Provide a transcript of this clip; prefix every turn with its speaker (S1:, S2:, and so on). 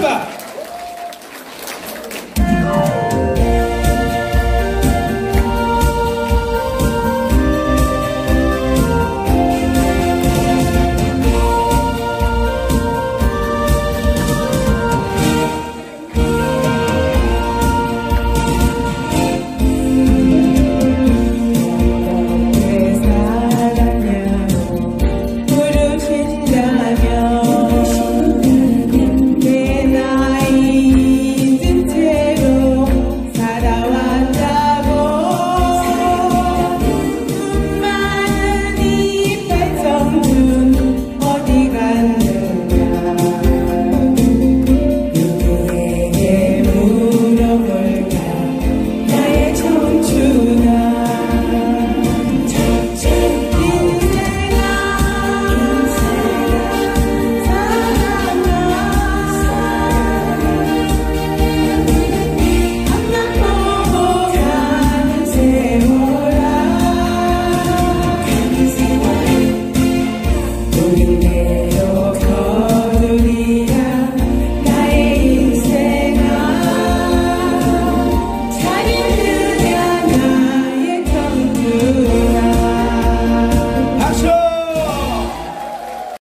S1: Viva!